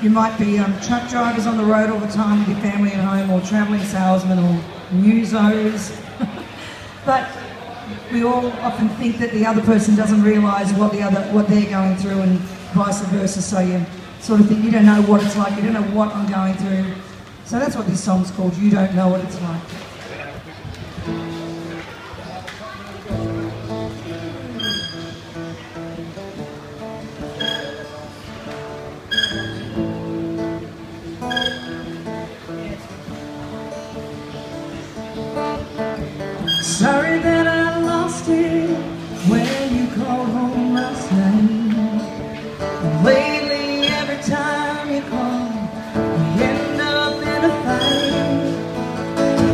You might be um, truck drivers on the road all the time with your family at home, or travelling salesmen, or newsos. but we all often think that the other person doesn't realise what the other what they're going through, and vice versa. So you sort of think you don't know what it's like, you don't know what I'm going through. So that's what this song's called. You don't know what it's like. Sorry that I lost it when you called home last night. And lately, every time you call, we end up in a fight.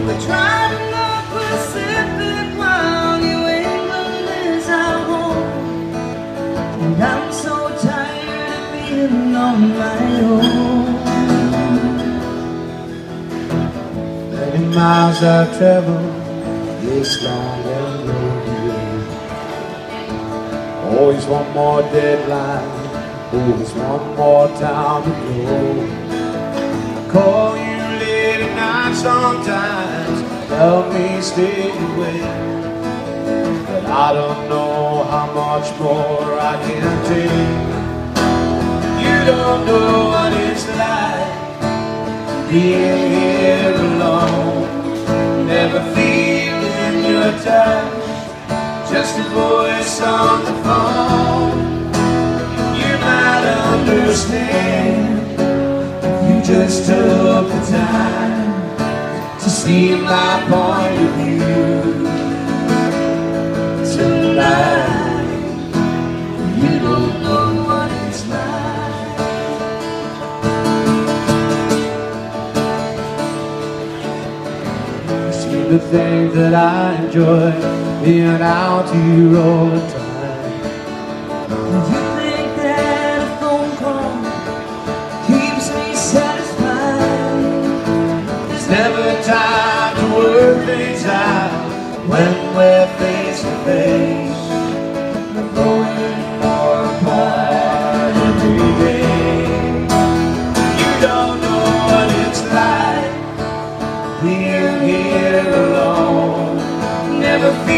We're driving the Pacific while New England is our home. And I'm so tired of being on my own. Many miles I've traveled this long and lonely Always one more deadline. Always one more time to go. Call you late at night sometimes. Help me stay awake. But I don't know how much more I can take. You don't know what it's like being here alone, never touch, just a voice on the phone. You might understand. If you just took the time to see my point of view Seem to that I enjoy being out here all the time. You think that a phone call keeps me satisfied? There's never time to work things out when we're face to face.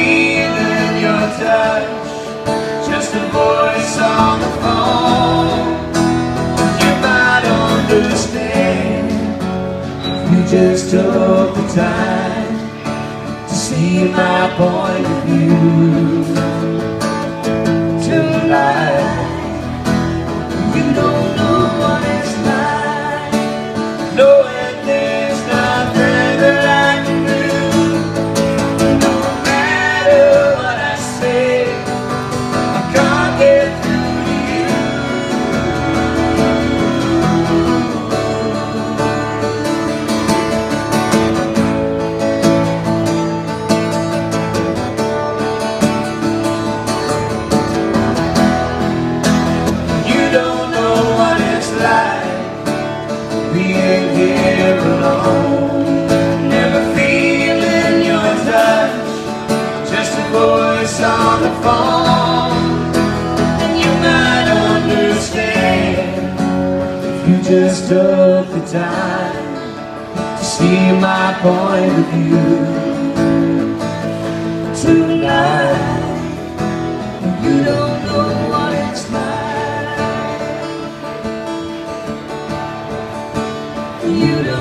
Feeling your touch, just a voice on the phone. You might understand. If you just took the time to see my point of view being here alone, never feeling your touch, just a voice on the phone. And you might understand if you just took the time to see my point of view tonight. you don't